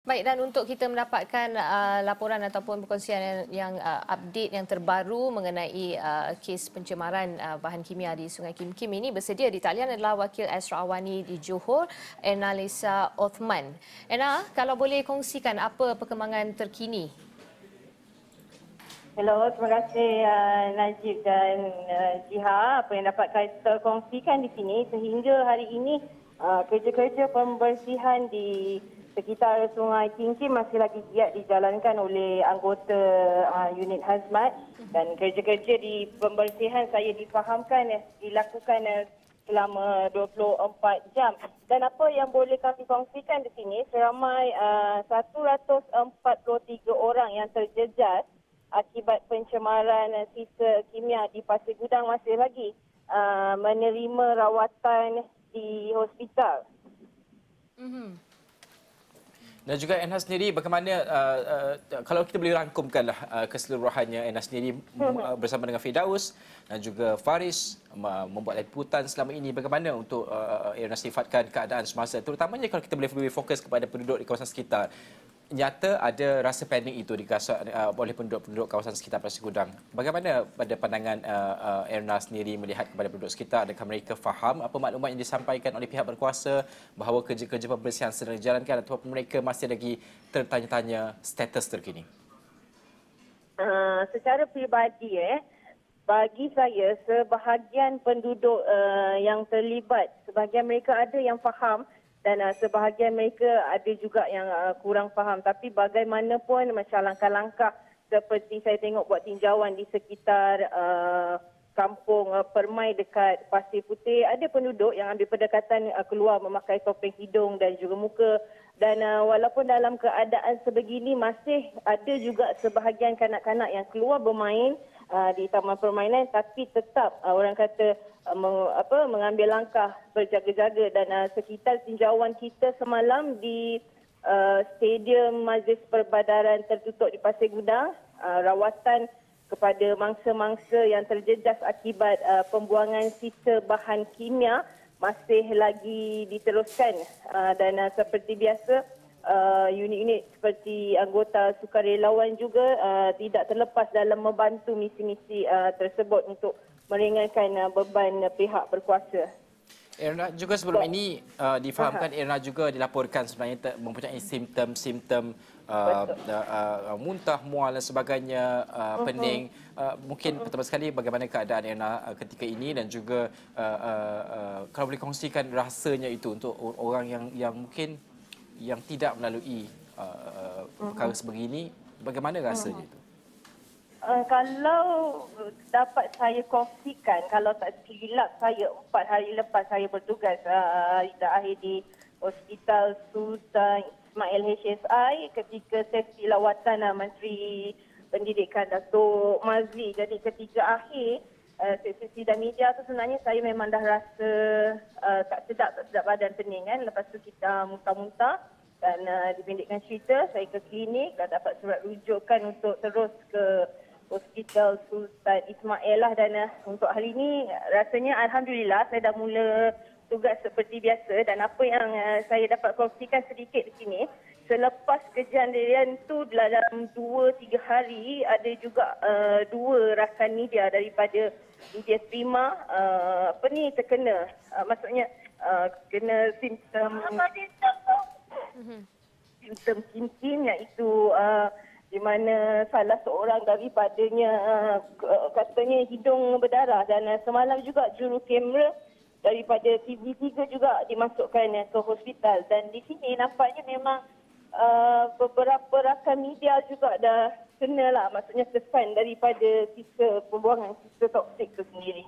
Baik dan untuk kita mendapatkan uh, laporan ataupun perkongsian yang, yang uh, update yang terbaru mengenai uh, kes pencemaran uh, bahan kimia di Sungai Kim Kim ini bersedia di talian adalah wakil Asra Awani di Johor Erna Lisa Othman. Erna, kalau boleh kongsikan apa perkembangan terkini? Hello, terima kasih uh, Najib dan uh, Jiha apa yang dapat kita kongsikan di sini sehingga hari ini uh, kerja-kerja pembersihan di sekitar Sungai Kingkim masih lagi giat dijalankan oleh anggota uh, unit hazmat dan kerja-kerja di pembersihan saya difahamkan uh, dilakukan uh, selama 24 jam. Dan apa yang boleh kami kongsikan di sini seramai uh, 143 orang yang terjejas akibat pencemaran uh, sisa kimia di Pasir Gudang masih lagi uh, menerima rawatan di hospital. Mm-hmm. Dan juga Enha sendiri bagaimana uh, uh, kalau kita boleh rangkumkanlah uh, keseluruhannya Enha sendiri uh, bersama dengan Fidaus dan juga Faris uh, membuat liputan selama ini. Bagaimana untuk uh, Erna sifatkan keadaan semasa terutamanya kalau kita boleh lebih fokus kepada penduduk di kawasan sekitar nyata ada rasa panik itu di kawasan, uh, oleh penduduk-penduduk kawasan sekitar Pasir Gudang. Bagaimana pada pandangan uh, uh, Erna sendiri melihat kepada penduduk sekitar? Adakah mereka faham apa maklumat yang disampaikan oleh pihak berkuasa bahawa kerja-kerja pembersihan sedang dijalankan atau mereka masih lagi tertanya-tanya status terkini? Uh, secara peribadi, eh, bagi saya sebahagian penduduk uh, yang terlibat, sebahagian mereka ada yang faham dan uh, sebahagian mereka ada juga yang uh, kurang faham. Tapi bagaimanapun macam langkah-langkah seperti saya tengok buat tinjauan di sekitar uh, kampung uh, Permai dekat Pasir Putih ada penduduk yang ambil pendekatan uh, keluar memakai topeng hidung dan juga muka. Dan uh, walaupun dalam keadaan sebegini masih ada juga sebahagian kanak-kanak yang keluar bermain uh, di taman permainan tapi tetap uh, orang kata Uh, meng, apa, mengambil langkah berjaga-jaga dan uh, sekitar tinjauan kita semalam di uh, Stadium Majlis Perbadaran Tertutup di Pasir Gudang, uh, rawatan kepada mangsa-mangsa yang terjejas akibat uh, pembuangan sisa bahan kimia masih lagi diteruskan uh, dan uh, seperti biasa uh, unit-unit seperti anggota sukarelawan juga uh, tidak terlepas dalam membantu misi-misi uh, tersebut untuk meringankan uh, beban uh, pihak berkuasa. Erna juga sebelum ini uh, difahamkan Erna juga dilaporkan sebenarnya mempunyai simptom-simptom uh, uh, uh, muntah, mual dan sebagainya, uh, uh-huh. pening. Uh, mungkin uh-huh. pertama sekali bagaimana keadaan Erna uh, ketika ini dan juga uh, uh, uh, kalau boleh kongsikan rasanya itu untuk orang yang yang mungkin yang tidak melalui uh, perkara uh-huh. sebegini, bagaimana rasanya itu? Uh, kalau dapat saya kongsikan, kalau tak silap saya empat hari lepas saya bertugas uh, akhir di Hospital Sultan Ismail HSI ketika sesi lawatan uh, Menteri Pendidikan Datuk Mazli. Jadi ketika akhir uh, sesi dan media tu sebenarnya saya memang dah rasa uh, tak sedap, tak sedap badan pening kan. Lepas tu kita muntah-muntah dan uh, dipendekkan cerita saya ke klinik dan dapat surat rujukan untuk terus ke Hospital Sultan Ismail lah dan uh, untuk hari ini rasanya Alhamdulillah saya dah mula tugas seperti biasa dan apa yang uh, saya dapat kongsikan sedikit di sini selepas kejadian tu dalam dua tiga hari ada juga uh, dua rakan media daripada media Prima uh, apa ni terkena. Uh, maksudnya uh, kena simptom simptom kinkin iaitu uh, di mana salah seorang daripadanya uh, katanya hidung berdarah dan uh, semalam juga juru kamera daripada TV3 juga dimasukkan uh, ke hospital. Dan di sini nampaknya memang uh, beberapa rakan media juga dah kena lah maksudnya kesan daripada sisa pembuangan sisa toksik itu sendiri.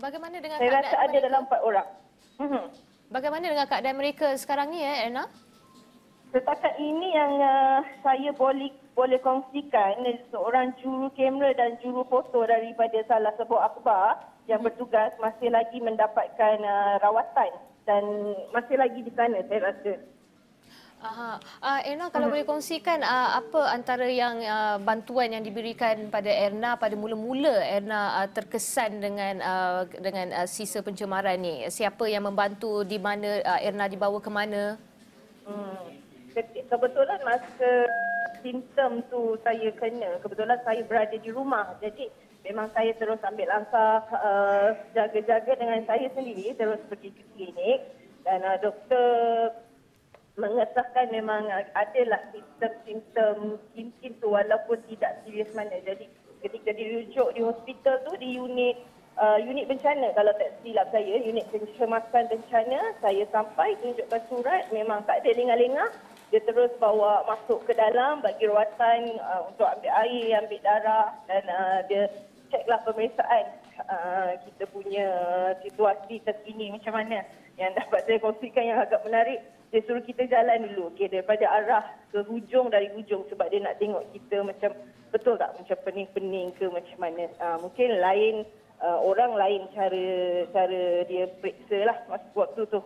Bagaimana dengan Saya rasa ada dalam empat orang. Mhm. Bagaimana dengan keadaan mereka sekarang ni ya, Erna? Setakat ini yang uh, saya boleh boleh kongsikan seorang juru kamera dan juru foto daripada salah sebuah akhbar yang bertugas masih lagi mendapatkan uh, rawatan dan masih lagi di sana saya rasa. Aha. Uh, Erna kalau hmm. boleh kongsikan uh, apa antara yang uh, bantuan yang diberikan pada Erna pada mula-mula Erna uh, terkesan dengan uh, dengan uh, sisa pencemaran ni. Siapa yang membantu di mana uh, Erna dibawa ke mana? Hmm. kebetulan masa simptom tu saya kena, kebetulan saya berada di rumah. Jadi memang saya terus ambil langkah uh, jaga-jaga dengan saya sendiri, terus pergi ke klinik dan uh, doktor mengesahkan memang adalah simptom-simptom kim-kim tu walaupun tidak serius mana. Jadi ketika dirujuk di hospital tu di unit uh, unit bencana kalau tak silap saya, unit pencemasan bencana, saya sampai tunjukkan surat memang tak ada lengah-lengah. Dia terus bawa masuk ke dalam bagi rawatan uh, untuk ambil air, ambil darah dan uh, dia ceklah pemeriksaan uh, kita punya situasi terkini macam mana. Yang dapat saya kongsikan yang agak menarik, dia suruh kita jalan dulu okay, daripada arah ke hujung dari hujung sebab dia nak tengok kita macam betul tak macam pening-pening ke macam mana. Uh, mungkin lain uh, orang lain cara cara dia periksa lah masa waktu tu.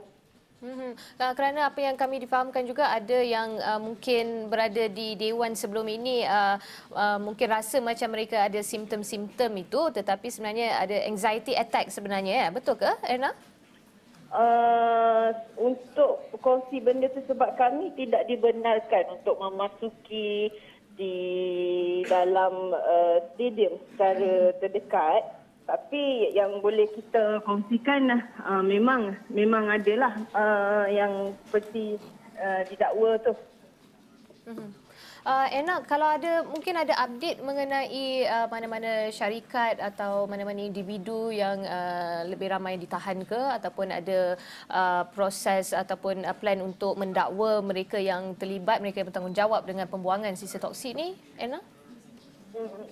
Hmm, kerana apa yang kami difahamkan juga ada yang uh, mungkin berada di dewan sebelum ini uh, uh, mungkin rasa macam mereka ada simptom-simptom itu tetapi sebenarnya ada anxiety attack sebenarnya ya betul ke Erna? Uh, untuk kongsi benda tu sebab kami tidak dibenarkan untuk memasuki di dalam uh, stadium secara terdekat tapi yang boleh kita kongsikan uh, memang memang adalah uh, yang seperti uh, didakwa tu. Mm-hmm. Uh, enak kalau ada mungkin ada update mengenai uh, mana-mana syarikat atau mana-mana individu yang uh, lebih ramai ditahan ke? Ataupun ada uh, proses ataupun uh, plan untuk mendakwa mereka yang terlibat mereka yang bertanggungjawab dengan pembuangan sisa toksik ni? Enak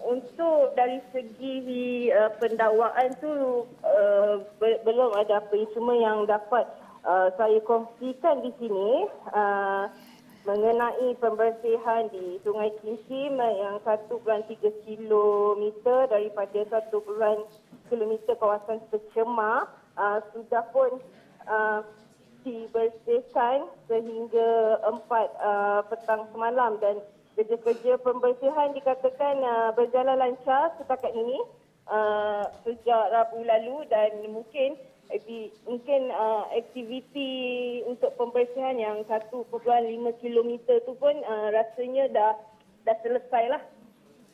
untuk dari segi uh, pendakwaan tu uh, be- belum ada apa. Cuma yang dapat uh, saya kongsikan di sini uh, mengenai pembersihan di Sungai Kinsim yang 1.3 kilometer daripada 1 kilometer kawasan tercemar uh, sudah pun uh, dibersihkan sehingga 4 uh, petang semalam dan kerja-kerja pembersihan dikatakan uh, berjalan lancar setakat ini uh, sejak Rabu lalu dan mungkin di, mungkin uh, aktiviti untuk pembersihan yang 1.5 km tu pun uh, rasanya dah dah selesai lah.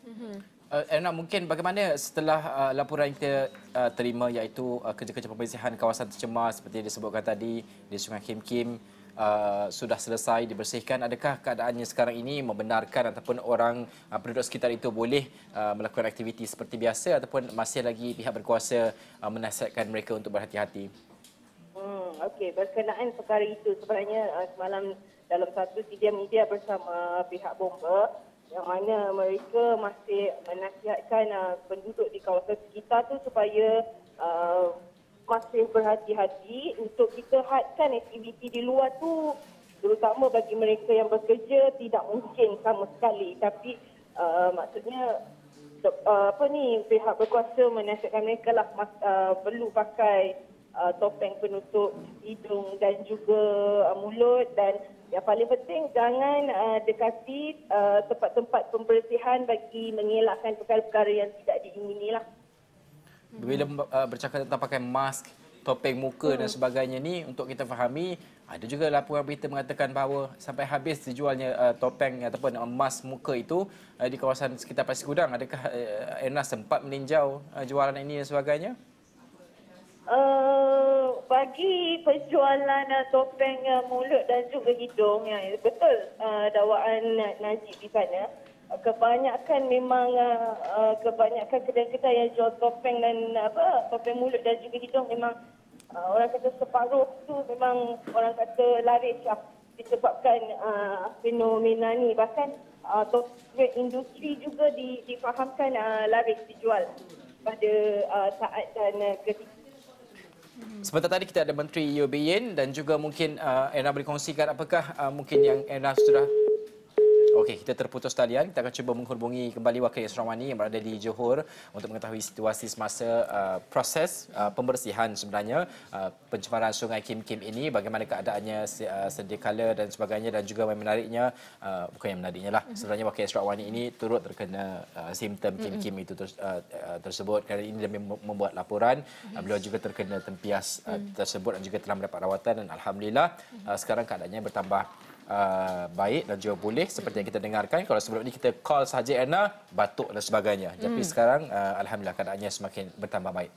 Mm-hmm. Uh, Erna, mungkin bagaimana setelah uh, laporan kita uh, terima iaitu uh, kerja-kerja pembersihan kawasan tercemar seperti yang disebutkan tadi di Sungai Kim Kim uh, sudah selesai dibersihkan adakah keadaannya sekarang ini membenarkan ataupun orang uh, penduduk sekitar itu boleh uh, melakukan aktiviti seperti biasa ataupun masih lagi pihak berkuasa uh, menasihatkan mereka untuk berhati-hati? Hmm okey berkenaan perkara itu sebenarnya uh, semalam dalam satu sidang media bersama pihak bomba yang mana mereka masih menasihatkan uh, penduduk di kawasan sekitar tu supaya uh, masih berhati-hati untuk kita hadkan aktiviti di luar tu terutama bagi mereka yang bekerja tidak mungkin sama sekali tapi uh, maksudnya uh, apa ni pihak berkuasa menasihatkan mereka lah uh, perlu pakai uh, topeng penutup hidung dan juga uh, mulut dan yang paling penting jangan uh, dekati uh, tempat-tempat pembersihan bagi mengelakkan perkara-perkara yang tidak diingini lah. Bila uh, bercakap tentang pakai mask, topeng muka hmm. dan sebagainya ni untuk kita fahami, ada juga laporan berita mengatakan bahawa sampai habis dijualnya uh, topeng ataupun emas muka itu uh, di kawasan sekitar Pasir Gudang. Adakah uh, Erna sempat meninjau uh, jualan ini dan sebagainya? Uh, bagi penjualan uh, topeng uh, mulut dan juga hidung, ya, betul uh, dakwaan Najib di sana kebanyakan memang uh, kebanyakan kedai-kedai yang jual topeng dan apa topeng mulut dan juga hidung memang uh, orang kata separuh tu memang orang kata laris lah. Disebabkan uh, fenomena ni. Bahkan uh, topeng industri juga di, difahamkan uh, laris dijual pada uh, saat dan uh, ketika. Sebentar tadi kita ada Menteri Yeo Bayin dan juga mungkin uh, Erna boleh kongsikan apakah uh, mungkin yang Erna sudah Okey, kita terputus talian. Kita akan cuba menghubungi kembali Wakil Esrawani yang berada di Johor untuk mengetahui situasi semasa uh, proses uh, pembersihan sebenarnya uh, pencemaran Sungai Kim Kim ini, bagaimana keadaannya uh, sedia kala dan sebagainya dan juga yang menariknya, uh, bukan yang menariknya lah, sebenarnya Wakil Esrawani ini turut terkena uh, simptom Kim Kim itu ter, uh, uh, tersebut. Kerana ini dia membuat laporan, uh, beliau juga terkena tempias uh, tersebut dan juga telah mendapat rawatan dan Alhamdulillah uh, sekarang keadaannya bertambah uh, baik dan juga boleh seperti yang kita dengarkan. Kalau sebelum ini kita call saja Erna, batuk dan sebagainya. Tapi sekarang uh, alhamdulillah keadaannya semakin bertambah baik.